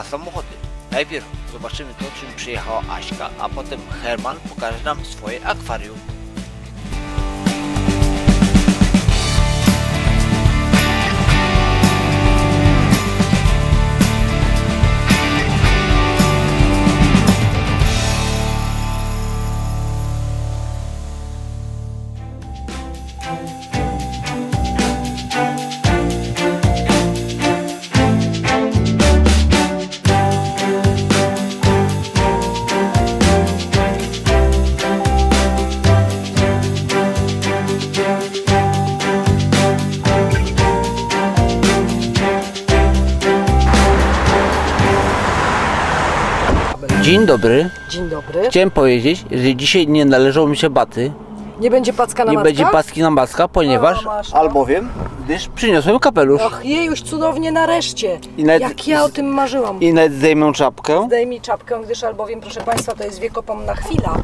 dwa samochody. Najpierw zobaczymy to, czym przyjechała Aśka, a potem Herman pokaże nam swoje akwarium. Dobry. Dzień dobry. Chciałem powiedzieć, że dzisiaj nie należą mi się baty, Nie będzie packa na nie macka? będzie paski na maska, ponieważ, O, masz. albowiem, gdyż przyniosłem kapelusz. Och, jej już cudownie nareszcie. I nawet- Jak ja o tym marzyłam. I nawet zdejmę czapkę. Zdaj mi czapkę, gdyż albowiem, proszę Państwa, to jest wiekopomna chwila.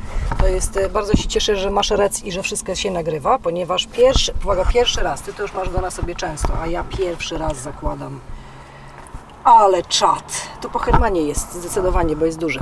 To jest, e, bardzo się cieszę, że masz rec i że wszystko się nagrywa, ponieważ pierwszy, uwaga, pierwszy raz, Ty to już masz go na sobie często, a ja pierwszy raz zakładam. Ale czad. Tu po Hermanie jest zdecydowanie, bo jest duży.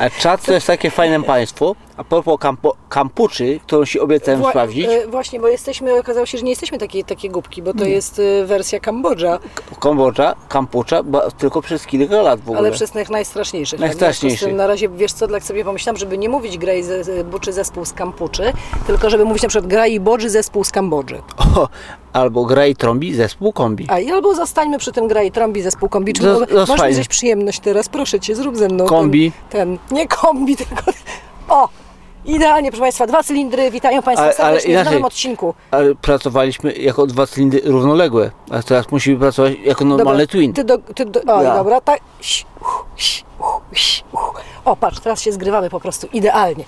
A czat to jest takie fajne państwo. A propos kampo, kampuczy, którą się obiecałem Wła- sprawdzić. e, właśnie, bo jesteśmy, okazało się, że nie jesteśmy takie, takie głupki, bo to jest e, wersja Kambodża, Kambodża, kampucza, bo tylko przez kilka lat w ogóle. ale przez tych najstraszniejszych. Najstraszniejszych. Tym Na razie, wiesz co, tak sobie pomyślałam, żeby nie mówić gra i ze, ze- buczy zespół z Kampuczy, tylko żeby mówić na przykład gra i bodży zespół z Kambodży. O, albo gra i trąbi, zespół kombi. A i albo zostańmy przy tym gra i trąbi zespół kombi. Czy masz mi fajne. coś przyjemność teraz? Proszę Cię, zrób ze mną Kombi. Ten, ten, nie kombi, tylko... O! Idealnie, proszę Państwa, dwa cylindry, witają Państwa Ale- ale serdecznie w inaczej. nowym odcinku. Ale pracowaliśmy jako dwa cylindry równoległe, a teraz musimy pracować jako normalny twin. Ty do, ty do, o, Ja. dobra, tak. O, patrz, teraz się zgrywamy po prostu idealnie.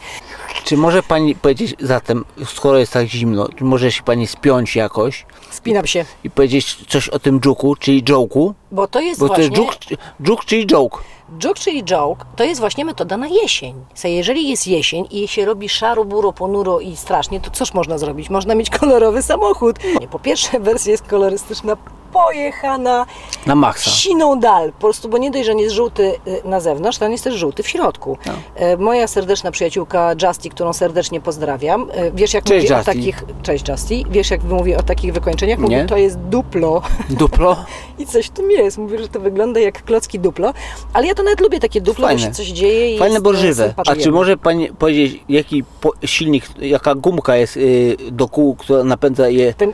Czy może pani powiedzieć zatem, skoro jest tak zimno, czy może się pani spiąć jakoś Spinam się, i powiedzieć coś o tym dżuku, czyli joke'u? Bo to jest Bo to właśnie... jest dżuk, dżuk czyli joke. Joke, czyli joke, to jest właśnie metoda na jesień. Se, jeżeli jest jesień i się robi szaro, buro, ponuro i strasznie, to cóż można zrobić? Można mieć kolorowy samochód. Nie, Po pierwsze, wersja jest kolorystyczna, pojechana Na maksa. siną dal. Po prostu, bo nie dość, że nie jest żółty y, na zewnątrz, to on jest też żółty w środku. No. E, Moja serdeczna przyjaciółka Justy, którą serdecznie pozdrawiam, e, wiesz jak Cześć, mówi o Justy. takich... Cześć Justy. Wiesz jak mówi o takich wykończeniach? Mówi, Nie. to jest duplo. Duplo? I coś w tym jest. Mówię, że to wygląda jak klocki duplo. Ale ja to nawet lubię takie duplo, Fajne. bo się coś dzieje i Fajne, bo żywe. A czy może pani powiedzieć, jaki silnik, jaka gumka jest y, do kół, która napędza je? Ten...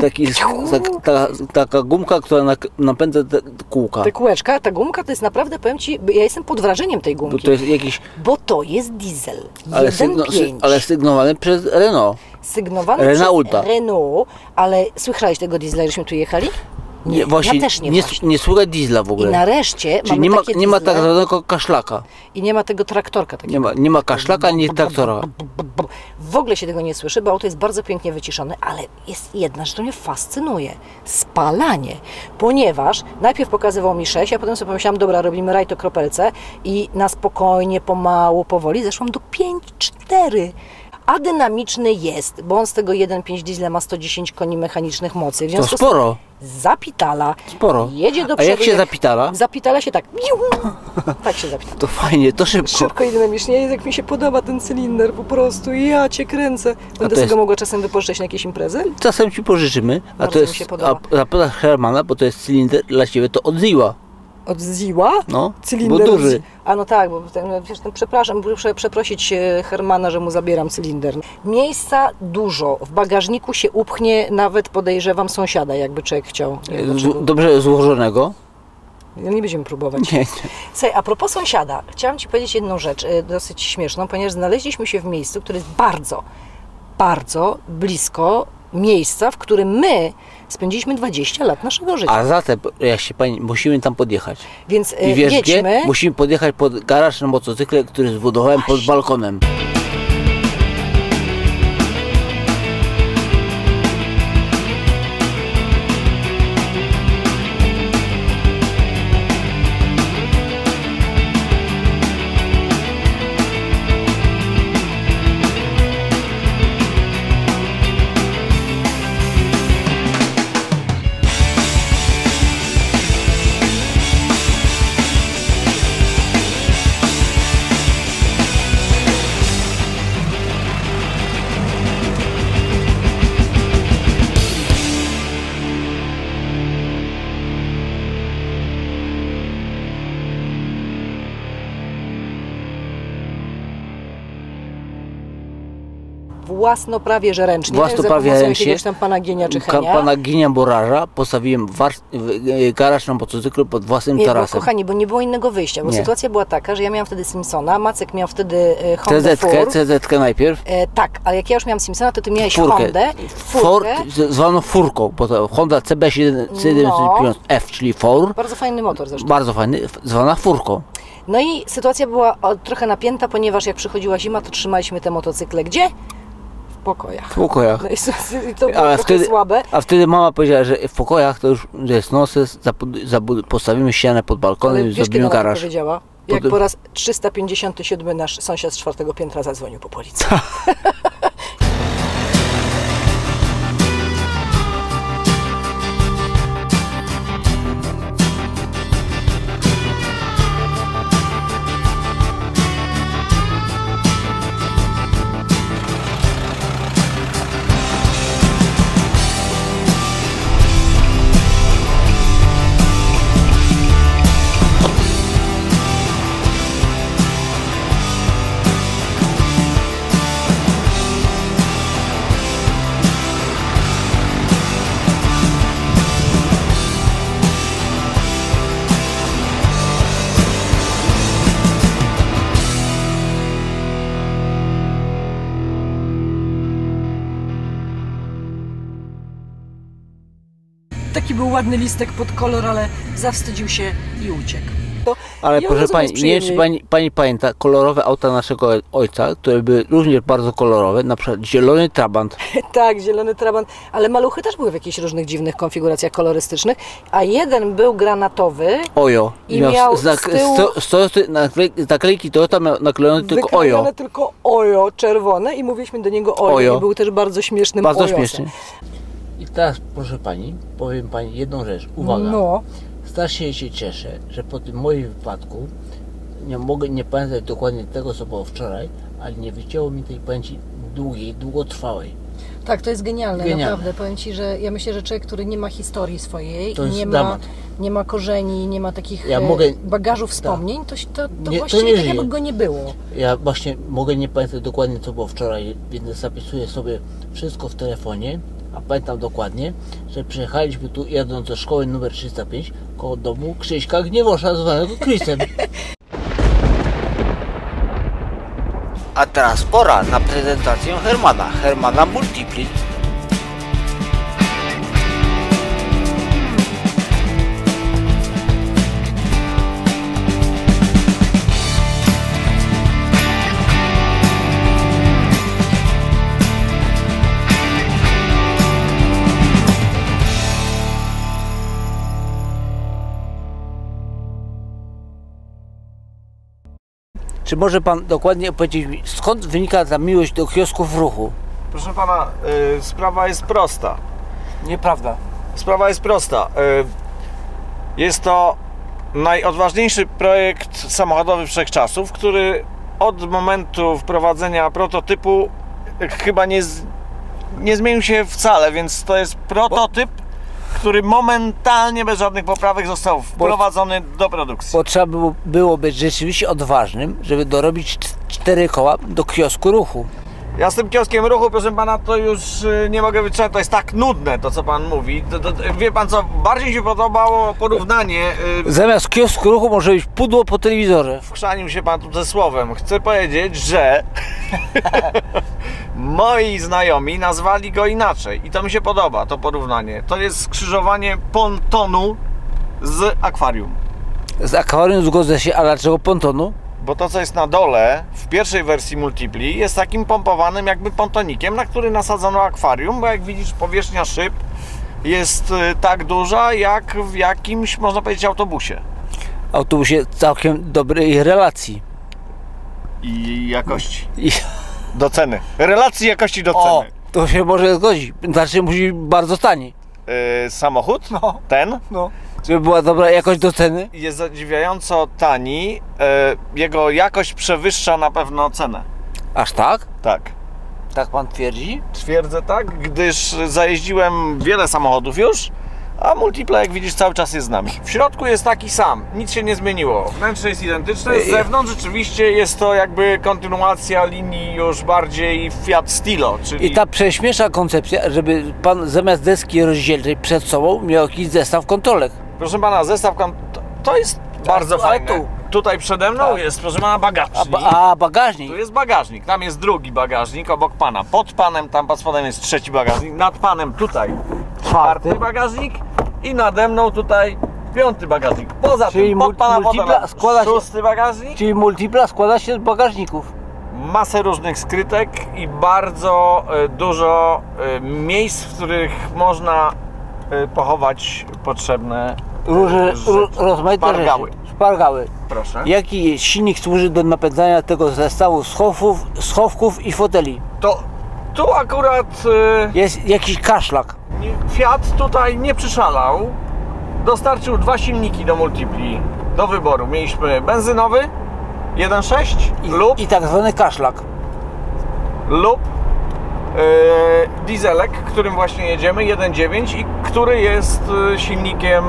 Taki, tak, ta, taka gumka, która napędza te kółka. Te kółeczka, ta gumka to jest naprawdę, powiem Ci, ja jestem pod wrażeniem tej gumki. Bo to jest jakiś, Bo to jest diesel. ale, 1.5. sygno, sy, ale sygnowany przez Renault. Sygnowany Renaulta. przez Renault, ale słyszałeś tego diesla, żeśmy tu jechali? Nie, właśnie, ja też nie, nie, właśnie. nie słychać diesla w I ogóle. nareszcie Czyli mamy nie ma, takie nie ma diesle tak zwanego kaszlaka. i nie ma tego traktorka takiego. Nie ma, nie ma kaszlaka, ani traktora. W ogóle się tego nie słyszy, bo auto jest bardzo pięknie wyciszone, ale jest jedna rzecz, to mnie fascynuje. Spalanie. Ponieważ najpierw pokazywał mi 6, a potem sobie pomyślałam, dobra, robimy rajto kropelce i na spokojnie, pomału, powoli zeszłam do 5,4. A dynamiczny jest, bo on z tego 1.5 diesla ma 110 koni mechanicznych mocy. W To sporo, zapitala, sporo. jedzie do A przodu. jak się zapitala? Zapitala się tak. Tak się zapitala. To fajnie, to szybko. Szybko i dynamicznie, jak mi się podoba ten cylinder, po prostu ja cię kręcę. Będę sobie jest- go mogła czasem wypożyczyć na jakieś imprezy? Czasem ci pożyczymy, a Bardzo to mi jest, się a podoba. zapytasz Hermana, bo to jest cylinder dla ciebie, to od Ziła. Od Ziła? No, Cylinder bo duży. A no tak, bo ten, wiesz, ten, przepraszam, muszę przeprosić e, Hermana, że mu zabieram cylinder. Miejsca dużo, w bagażniku się upchnie nawet podejrzewam sąsiada, jakby człowiek chciał. Wiem, Z, dobrze złożonego. No nie będziemy próbować. Nie, nie. Słuchaj, a propos sąsiada, chciałam Ci powiedzieć jedną rzecz, e, dosyć śmieszną, ponieważ znaleźliśmy się w miejscu, które jest bardzo, bardzo blisko miejsca, w którym my spędziliśmy 20 lat naszego życia. A zatem, jak się pani, musimy tam podjechać. Więc e, I wiesz jedźmy. gdzie? Musimy podjechać pod garaż na motocykle, który zbudowałem pod balkonem. Własno prawie że ręcznie. Własno prawie ręcznie. tam pana Gienia czy Henia. Pana Ginia Boraża postawiłem war- w- e, garaż na motocyklu pod własnym Nie, bo, tarasem. kochani, bo nie było innego wyjścia, bo Nie. sytuacja była taka, że ja miałam wtedy Simpsona, Macek miał wtedy e, Honda CZ-kę, Fur. CZ-kę najpierw. E, tak, ale jak ja już miałam Simpsona, to ty miałeś Furkę. Hondę, Ford, furkę. z- zwaną furką, bo to Honda CB750F, czyli Four. Bardzo fajny motor zresztą. Bardzo fajny, zwana furką. No i sytuacja była trochę napięta, ponieważ jak przychodziła zima, to trzymaliśmy te motocykle gdzie? W pokojach. W pokojach. No i, to było trochę wtedy, słabe. a wtedy mama powiedziała, że w pokojach to już jest zabud- postawimy ścianę pod balkonem Ale i zrobimy to garaż. powiedziała? Jak Potem- po raz 357 nasz sąsiad z czwartego piętra zadzwonił po policję. był ładny listek pod kolor, ale zawstydził się i uciekł. To Ale proszę pani, nie wiem czy pani, pani pamięta kolorowe auta naszego ojca, które były również bardzo kolorowe, na przykład zielony Trabant. Tak, zielony trabant, ale maluchy też były w jakichś różnych dziwnych konfiguracjach kolorystycznych, a jeden był granatowy, Ojo. I miał z znak- tyłu- sto- sto- naklej- naklejki Toyota miał naklejone tylko Ojo. tylko ojo czerwone i mówiliśmy do niego ojo, Ojo. i był też bardzo śmiesznym Bardzo ojosem. śmiesznie. I teraz proszę pani, powiem pani jedną rzecz. Uwaga. No, Strasznie się cieszę, że po tym moim wypadku nie mogę nie pamiętać dokładnie tego, co było wczoraj, ale nie wycięło mi tej pamięci długiej, długotrwałej. tak, to jest genialne, Genialne. naprawdę. Powiem Ci, że ja myślę, że człowiek, który nie ma historii swojej, To nie, ma, nie ma korzeni, nie ma takich Ja e, mogę- bagażu wspomnień, to, to, to Nie, to właściwie nie tak jakby go nie było. Ja właśnie mogę nie pamiętać dokładnie, co było wczoraj, więc zapisuję sobie wszystko w telefonie, a pamiętam dokładnie, że przyjechaliśmy tu jadąc do szkoły numer 305 koło domu Krzyśka Gniewosza, zwanego Chrisem. A teraz pora na prezentację Hermana, Hermana Multipli. Czy może Pan dokładnie powiedzieć mi, skąd wynika ta miłość do kiosków w ruchu? Proszę pana, y, sprawa jest prosta. Nieprawda. Sprawa jest prosta. Y, jest to najodważniejszy projekt samochodowy wszechczasów, który od momentu wprowadzenia prototypu chyba nie, z, nie zmienił się wcale, więc to jest prototyp, który momentalnie bez żadnych poprawek został wprowadzony do produkcji. Bo trzeba było, było być rzeczywiście odważnym, żeby dorobić cztery koła do kiosku ruchu. Ja z tym kioskiem ruchu, proszę pana, to już y, nie mogę wytrzymać, to jest tak nudne to, co pan mówi. To, to, wie pan co, bardziej się podobało porównanie, y, Zamiast kiosku ruchu może być pudło po telewizorze. wchrzanił się pan tu ze słowem. Chcę powiedzieć, że moi znajomi nazwali go inaczej i to mi się podoba, to porównanie. To jest skrzyżowanie pontonu z akwarium. Z akwarium zgodzę się, ale dlaczego pontonu? Bo to, co jest na dole w pierwszej wersji Multipli, jest takim pompowanym jakby pontonikiem, na który nasadzono akwarium, bo jak widzisz, powierzchnia szyb jest y, tak duża, jak w jakimś, można powiedzieć, autobusie. Autobusie całkiem dobrej relacji. I jakości. I, Do ceny. Relacji jakości do o, ceny. to się może zgodzić. Znaczy musi być bardzo tani. Y, samochód, No. ten, No. Żeby była dobra jakość do ceny. jest zadziwiająco tani. y, jego jakość przewyższa na pewno cenę. Aż tak? Tak. Tak pan twierdzi? Twierdzę tak, gdyż zajeździłem wiele samochodów już A Multipla, jak widzisz, cały czas jest z nami. W środku jest taki sam, nic się nie zmieniło. Wnętrze jest identyczne, z zewnątrz rzeczywiście jest to jakby kontynuacja linii już bardziej Fiat Stilo, czyli... I ta prześmieszna koncepcja, żeby pan zamiast deski rozdzielczej przed sobą miał jakiś zestaw kontrolek. Proszę pana, zestaw kon... to, to jest bardzo fajne. tu. Tutaj przede mną Tak. jest, proszę pana, A, bagażnik. ba- a bagażnik? Tu jest bagażnik, tam jest drugi bagażnik obok pana. Pod panem, tam pod jest trzeci bagażnik. Nad panem tutaj czwarty bagażnik i nade mną tutaj piąty bagażnik. Poza Czyli tym pod pana multipla składa się- szósty bagażnik. Czyli multipla składa się z bagażników. Masę różnych skrytek i bardzo e, dużo e, miejsc, w których można e, pochować potrzebne Różne, ro, rozmaite Pargały. rzeczy. Szpargały. Proszę. Jaki silnik służy do napędzania tego zestawu schowków, schowków i foteli? To tu akurat e, Jest jakiś kaszlak. Fiat tutaj nie przyszalał. Dostarczył dwa silniki do Multipli do wyboru. Mieliśmy benzynowy 1.6 I, lub, i tak zwany kaszlak. lub e, dieselek, którym właśnie jedziemy 1.9 i który jest e, silnikiem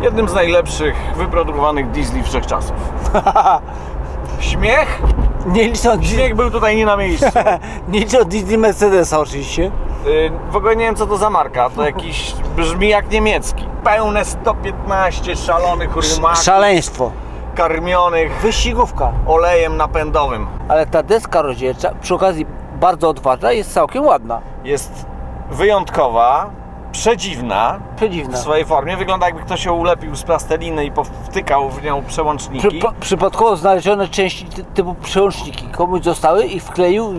jednym z najlepszych wyprodukowanych diesli wszechczasów. Śmiech? Nie licząc, Śmiech był tutaj nie na miejscu. nie licząc Disney Mercedesa oczywiście. Y, W ogóle nie wiem co to za marka, to jakiś brzmi jak niemiecki. Pełne 115 szalonych rumaków Szaleństwo. karmionych Wyścigówka. olejem napędowym. Ale ta deska rozdzielcza, przy okazji bardzo odważna, jest całkiem ładna. Jest wyjątkowa, przedziwna w Przedziwna. swojej formie. Wygląda jakby ktoś ją ulepił z plasteliny i powtykał w nią przełączniki. Przy, przypadkowo znalezione części ty, typu przełączniki komuś zostały i wkleił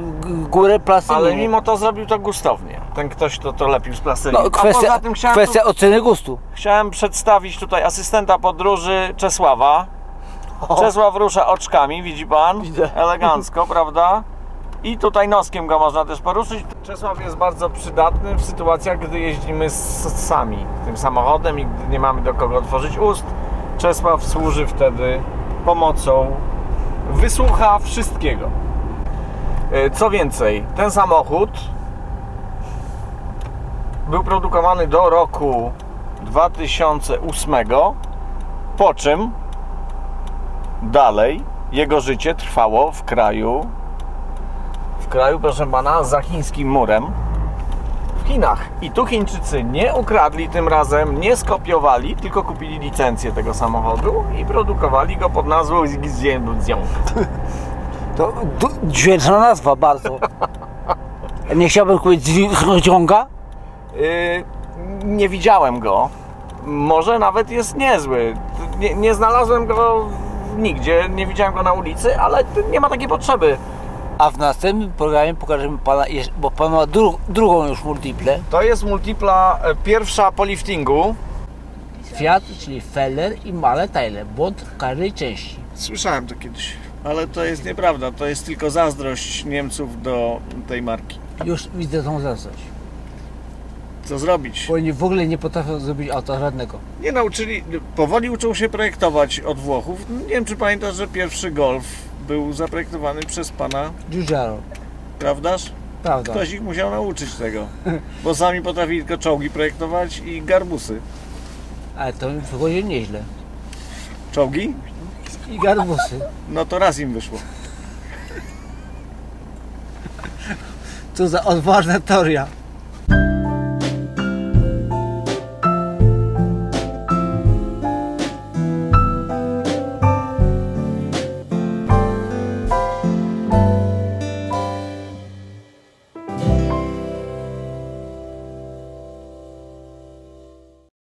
górę plasteliny. Ale mimo to zrobił to gustownie. Ten ktoś to, to lepił z plasteliny. no, kwestia, kwestia tu, oceny gustu. chciałem przedstawić tutaj asystenta podróży Czesława. Czesław rusza oczkami, widzi pan? Widzę. Elegancko, prawda? I tutaj noskiem go można też poruszyć. Czesław jest bardzo przydatny w sytuacjach, gdy jeździmy sami tym samochodem i gdy nie mamy do kogo otworzyć ust. Czesław służy wtedy pomocą. Wysłucha wszystkiego. E, Co więcej, ten samochód był produkowany do roku 2008, po czym dalej jego życie trwało w kraju, w kraju, proszę pana, za chińskim murem, w Chinach. I tu Chińczycy nie ukradli tym razem, nie skopiowali, tylko kupili licencję tego samochodu i produkowali go pod nazwą Xinjiang. To du- dźwięczna nazwa bardzo. Nie chciałbym powiedzieć ciąga. Yy, nie widziałem go. Może nawet jest niezły. Nie, nie znalazłem go nigdzie, nie widziałem go na ulicy, ale nie ma takiej potrzeby. A w następnym programie pokażemy pana, bo pan ma dru- drugą już multiple. To jest multipla e, pierwsza po liftingu. Fiat, czyli Feller i Male Tyler, błąd w każdej części. Słyszałem to kiedyś, ale to jest nieprawda. To jest tylko zazdrość Niemców do tej marki. Już widzę tą zazdrość. Co zrobić? Bo oni w ogóle nie potrafią zrobić auta żadnego. Nie nauczyli, powoli uczą się projektować od Włochów. Nie wiem, czy pamiętasz, że pierwszy Golf był zaprojektowany przez pana, Giugiaro, prawdaż? prawda. Ktoś ich musiał nauczyć tego, bo sami potrafili tylko czołgi projektować i garbusy. Ale to mi wychodzi nieźle. Czołgi? I garbusy. No to raz im wyszło. Co za odważna teoria.